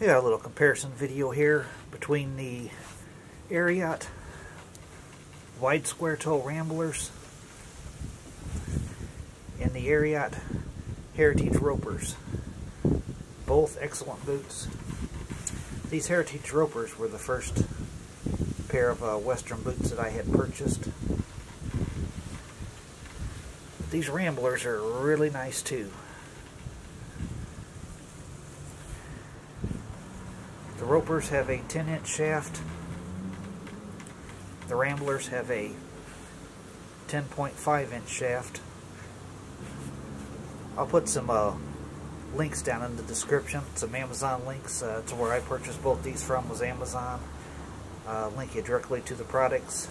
We got a little comparison video here between the Ariat wide square toe ramblers and the Ariat Heritage Ropers. Both excellent boots. These Heritage Ropers were the first pair of uh, Western boots that I had purchased. These Ramblers are really nice too. The Ropers have a 10 inch shaft. The Ramblers have a 10.5 inch shaft. I'll put some uh, links down in the description, some Amazon links uh, to where I purchased both these from was Amazon. Uh, link you directly to the products.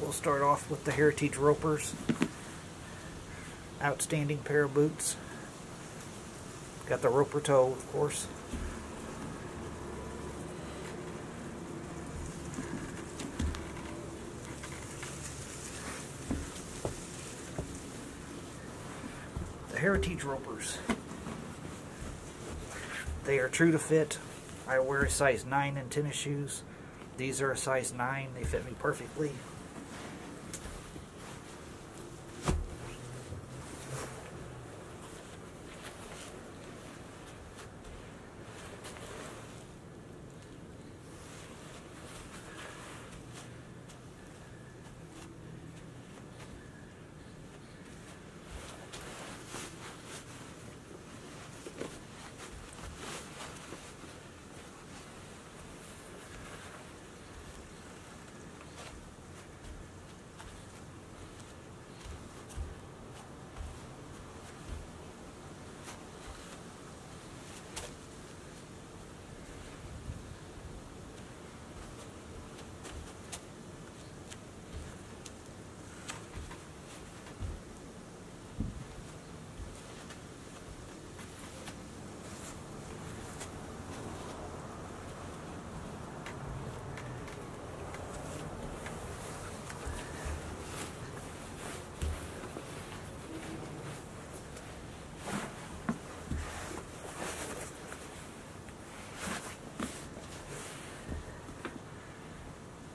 We'll start off with the Heritage Ropers. Outstanding pair of boots. Got the roper toe, of course. The Heritage Ropers. They are true to fit. I wear a size 9 in tennis shoes. These are a size 9. They fit me perfectly.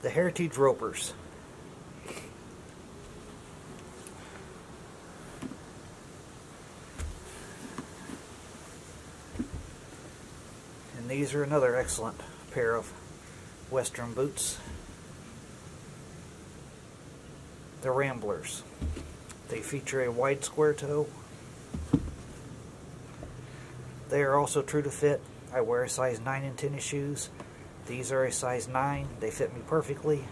The Heritage Ropers. And these are another excellent pair of Western boots. The Ramblers. They feature a wide square toe. They are also true to fit. I wear a size 9 in tennis shoes. These are a size 9. They fit me perfectly.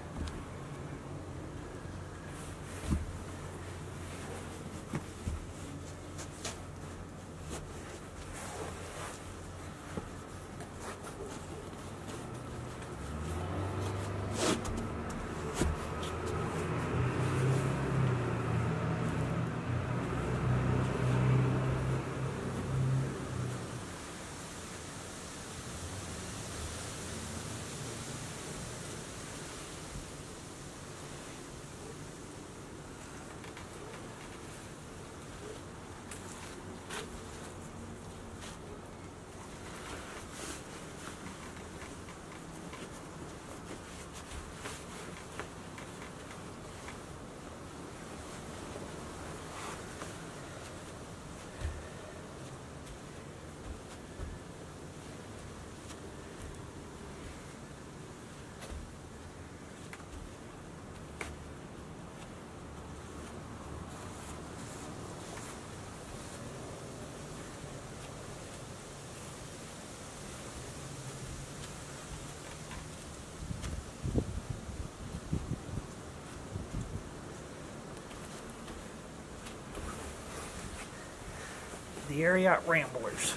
The Ariat Ramblers.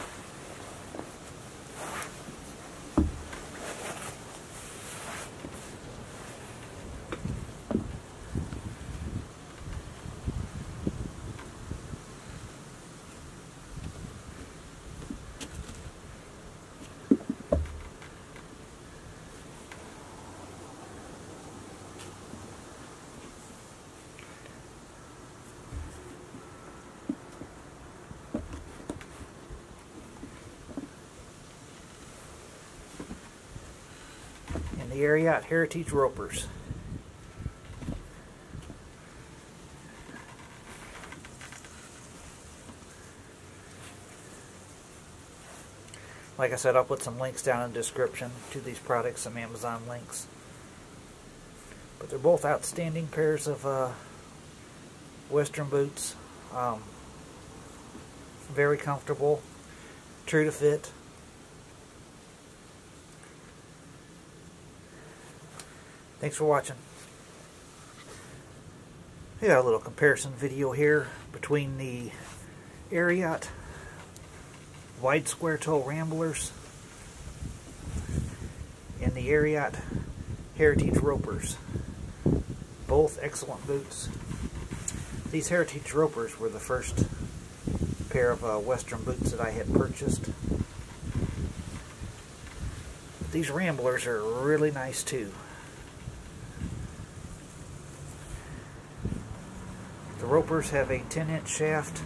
The Ariat Heritage Ropers. Like I said, I'll put some links down in the description to these products, some Amazon links. But they're both outstanding pairs of uh, Western boots. Um, very comfortable, true to fit. Thanks for watching. We got a little comparison video here between the Ariat wide square toe ramblers and the Ariat Heritage Ropers. Both excellent boots. These Heritage Ropers were the first pair of uh, Western boots that I had purchased. These Ramblers are really nice too. Ropers have a 10 inch shaft